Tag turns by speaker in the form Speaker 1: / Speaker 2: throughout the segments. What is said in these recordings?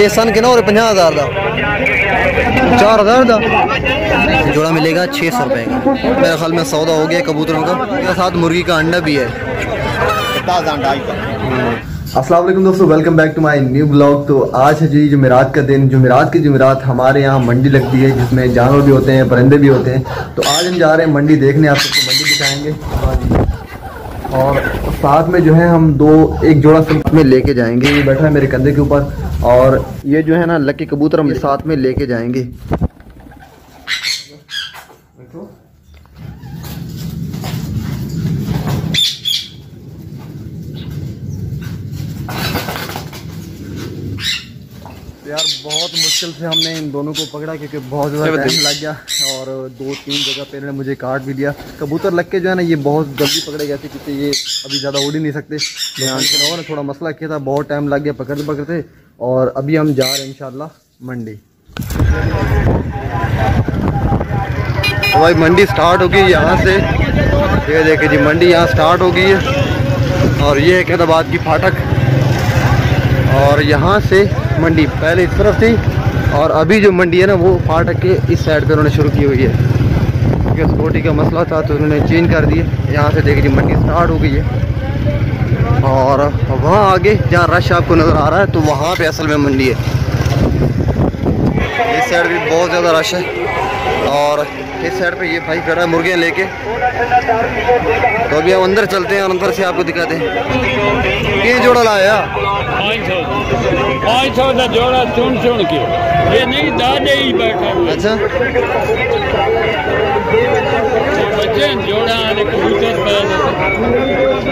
Speaker 1: ये सन कितना और पंजा हज़ार का चार हज़ार का जोड़ा मिलेगा छः सौ रुपये का। मेरे ख्याल में सौदा हो गया कबूतरों का। इसके साथ मुर्गी का अंडा भी है। अस्सलाम वालेकुम दोस्तों welcome back to my new blog तो आज है जी जुमेरात का दिन। जुमेरात की जुमेरात हमारे यहाँ मंडी लगती है जिसमें जानवर भी होते हैं परिंदे भी होते हैं। तो आज हम जा रहे हैं मंडी देखने। आप सबको मंडी दिखाएँगे। और साथ में जो है हम दो एक जोड़ा साथ में लेके जाएँगे। ये बैठा है मेरे कंधे के ऊपर। और ये जो है ना लकी कबूतर हम साथ में लेके जाएँगे। यार बहुत मुश्किल से हमने इन दोनों को पकड़ा क्योंकि बहुत ज़्यादा टाइम लग गया और दो तीन जगह पे इन्होंने मुझे काट भी दिया। कबूतर लग के जो है ना ये बहुत जल्दी पकड़े गए थे क्योंकि ये अभी ज़्यादा उड़ ही नहीं सकते। ध्यान से ने थोड़ा मसला किया था बहुत टाइम लग गया पकड़ते पकड़ते और अभी हम जा रहे हैं इंशाल्लाह मंडी। तो भाई मंडी स्टार्ट होगी यहाँ से। ये देखिए जी, मंडी यहाँ स्टार्ट हो गई है। और ये है कैदाबाद की फाटक। और यहाँ से मंडी पहले इस तरफ़ थी। और अभी जो मंडी है ना, वो फाटक के इस साइड पे उन्होंने शुरू की हुई है। क्योंकि सिक्योरिटी का मसला था तो उन्होंने चेंज कर दिए यहाँ से देखिए मंडी स्टार्ट हो गई है। और वहाँ आगे जहाँ रश आपको नज़र आ रहा है तो वहाँ पे असल में मंडी है। इस साइड भी बहुत ज़्यादा रश है और इस साइड पे ये भाई खड़ा है मुर्गियाँ लेके। तो अभी हम अंदर चलते हैं और अंदर से आपको दिखाते हैं। ये जोड़ा लाया।
Speaker 2: पाँच सौ। का जोड़ा चुन चुन के। ये नहीं दादे ही बैठा
Speaker 1: अच्छा।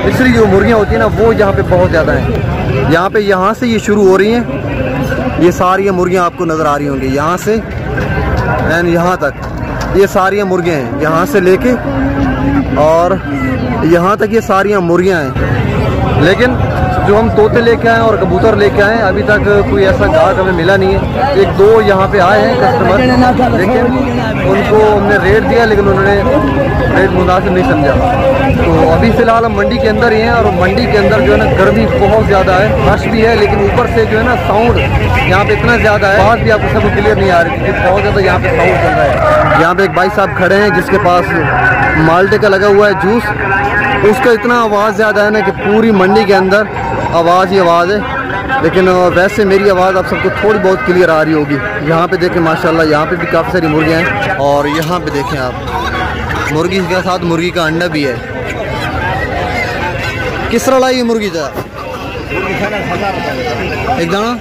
Speaker 1: मिस्री जो मुर्गियाँ होती हैं ना, वो यहाँ पे बहुत ज़्यादा हैं। यहाँ पे यहाँ से ये शुरू हो रही हैं। ये सारी मुर्गियाँ आपको नज़र आ रही होंगी। यहाँ से एंड यहाँ तक। ये सारी मुर्गियाँ हैं। यहाँ से लेके और यहाँ तक ये सारी मुर्गियाँ हैं। लेकिन जो हम तोते लेके आए और कबूतर लेके आए, अभी तक कोई ऐसा ग्राहक हमें मिला नहीं है। एक दो यहाँ पे आए हैं कस्टमर लेकिन उनको हमने रेट दिया, लेकिन उन्होंने रेट मुनासिब नहीं समझा। तो अभी फ़िलहाल हम मंडी के अंदर ही हैं और मंडी के अंदर जो है ना गर्मी बहुत ज़्यादा है रश भी है, लेकिन ऊपर से जो है ना साउंड यहाँ पे इतना ज़्यादा है, बात भी आपको सब क्लियर नहीं आ रही, क्योंकि बहुत ज़्यादा यहाँ पे साउंड चल रहा है। यहाँ पे एक भाई साहब खड़े हैं जिसके पास माल्टे का लगा हुआ है जूस। उसका इतना आवाज़ ज़्यादा है ना कि पूरी मंडी के अंदर आवाज़ ही आवाज़ है। लेकिन वैसे मेरी आवाज़ आप सबको थोड़ी बहुत क्लियर आ रही होगी। यहाँ पे देखें, माशाल्लाह, यहाँ पे भी काफ़ी सारी मुर्गियाँ हैं। और यहाँ पे देखें आप, मुर्गी के साथ मुर्गी का अंडा भी है। किस तरह लाई है मुर्गी था एक दाना?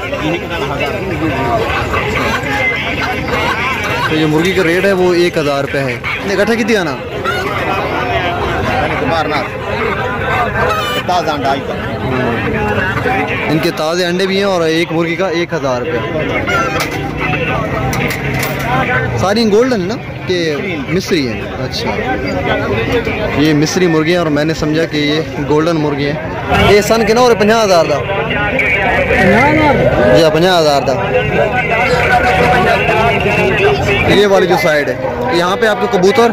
Speaker 1: तो ये मुर्गी का रेट है वो एक हज़ार रुपये है। इकट्ठा कितनी आना इनके ताज़े अंडे भी हैं और एक मुर्गी का एक हज़ार रुपये। सारी गोल्डन है ना? कि मिस्री हैं? अच्छा। ये मिस्री मुर्गी हैं और मैंने समझा कि ये गोल्डन मुर्गी हैं। ये सन कितना और पंजा हज़ार का जी पंजा हज़ार का ये वाली जो साइड है यहाँ पे आपको कबूतर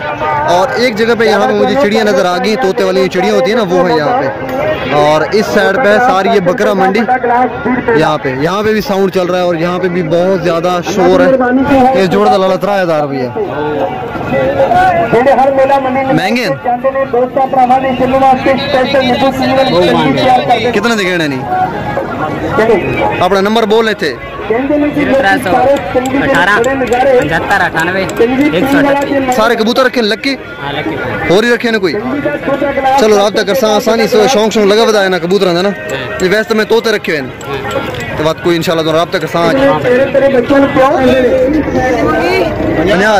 Speaker 1: और एक जगह पे यहाँ पे मुझे चिड़िया नज़र आ गई तोते वाली चिड़िया होती है ना वो है यहाँ पे। और इस साइड पे सारी ये बकरा मंडी यहाँ पे। यहाँ पे भी साउंड चल रहा है और यहाँ पे भी बहुत ज़्यादा शोर है। ये जोड़ का लाला त्रा हज़ार रुपये महँगे कितने दिखे नहीं अपना नंबर बोल रहे थे
Speaker 3: तेरह सौ अठारह पचहत्तर अठानवे एक सौ अठहत्तर
Speaker 1: सारे कबूतर रखे हैं, लक्की
Speaker 3: हाँ लकी
Speaker 1: और ही रखे ने कोई चलो रात तक करसा आसानी से शौक शौक लगा बताया ना कबूतर ना ये वैसे तो मैं तोते रखे हुए हैं तो बात कोई इंशाल्लाह तो रात तक करसा आज पंजा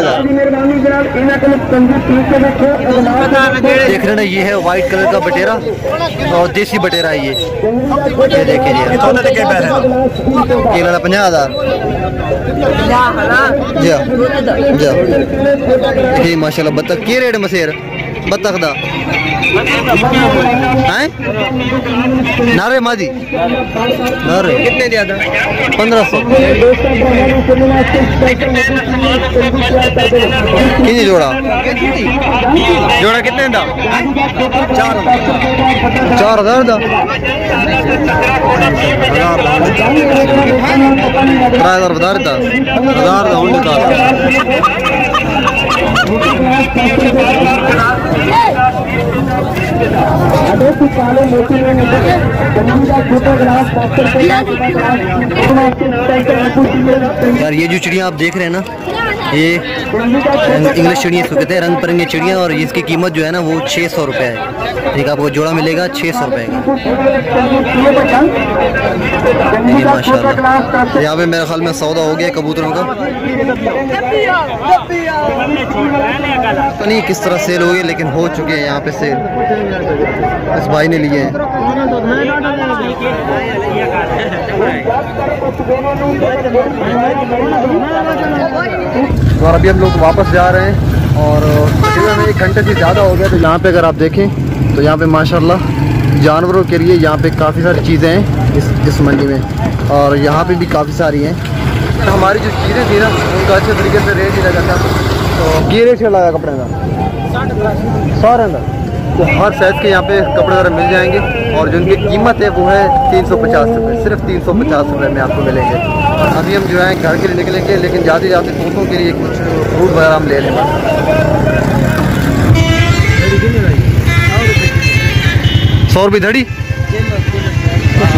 Speaker 1: देख रहे ना ये है वाइट कलर का बटेरा और देसी बटेरा है ये ये देखिए ये पंजा हज़ार जी जी हाँ माशाल्लाह बत्तख की रेट मसेर बत्तख दा हैं? नारे मादी। नारे कितने दिया था पंद्रह सौ। कितनी जोड़ा? जोड़ा कितने दा? चार। चार हज़ार दा? त्रै हज़ार बता रहा था हज़ार का उन्नीस हज़ार यार, ये जो चिड़िया आप देख रहे हैं ना, ये इंग्लिश चिड़िया इसको कहते हैं, रंग बिरंगी चिड़िया, और इसकी कीमत जो है ना, वो छः सौ रुपये है। ठीक है, आपको जोड़ा मिलेगा छः सौ रुपये का। देखिए माशाल्लाह। यहाँ पे मेरे ख्याल में सौदा हो गया कबूतरों का। पता नहीं किस तरह सेल हो गई लेकिन हो चुके हैं यहाँ पे सेल इस भाई ने लिए हैं। तो और अभी हम लोग वापस जा रहे हैं, और तकरीबन एक घंटे से ज़्यादा हो गया तो यहाँ पे अगर आप देखें तो यहाँ पे माशाल्लाह, जानवरों के लिए यहाँ पे काफ़ी सारी चीज़ें हैं इस इस मंडी में। और यहाँ पे भी काफ़ी सारी हैं। हमारी जो चीज़ें थी ना उनका अच्छे तरीके से रेट ही लगा था। तो ये रेट लगा कपड़े का? सारे का तो हर साइज़ के यहाँ पे कपड़े वगैरह मिल जाएँगे और जो उनकी कीमत है वो है तीन सौ पचास रुपये सिर्फ़ तीन सौ पचास रुपये में आपको मिलेंगे। और अभी हम जो है घर के लिए निकलेंगे लेकिन जाते जाते तोतों के लिए कुछ फ्रूट वगैरह हम ले लेंगे। सौ रुपये धड़ी?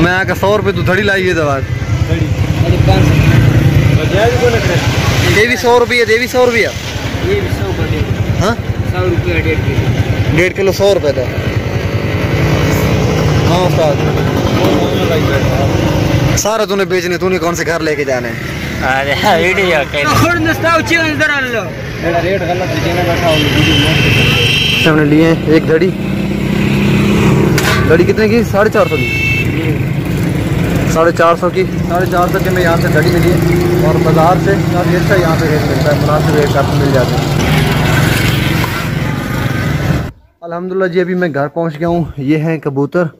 Speaker 1: मैं आकर सौ रुपये तो धड़ी लाई है दवा देवी सौ रुपये देवी सौ रुपया? हाँ? डेढ़ किलो सौ रुपये था। हाँ उस्ताद। सारा तूने बेचने तूने कौन से घर लेके जाने?
Speaker 3: अरे
Speaker 1: हमने लिए हैं एक घड़ी। घड़ी कितने की? साढ़े चार सौ की। साढ़े चार सौ की। साढ़े चार सौ की में यहाँ से धड़ी मिली है और बाज़ार से काफ़ी अच्छा यहाँ पे रेट मिलता है, मुनासिब रेट आपको मिल जाते हैं। अल्हम्दुलिल्लाह जी, अभी मैं घर पहुँच गया हूँ। ये हैं कबूतर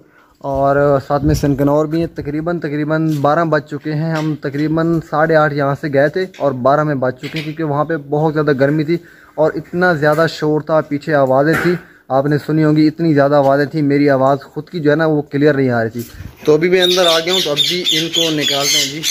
Speaker 1: और साथ में सनकनौर भी हैं। तकरीबन तकरीबन बारह बज चुके हैं। हम तकरीबन साढ़े आठ यहाँ से गए थे और बारह में बज चुके हैं क्योंकि वहाँ पे बहुत ज़्यादा गर्मी थी और इतना ज़्यादा शोर था, पीछे आवाज़ें थी। आपने सुनी होगी, इतनी ज़्यादा आवाज़ें थी, मेरी आवाज़ खुद की जो है ना, वो क्लियर नहीं आ रही थी। तो अभी मैं अंदर आ गया हूँ तो अब इनको निकालते हैं जी।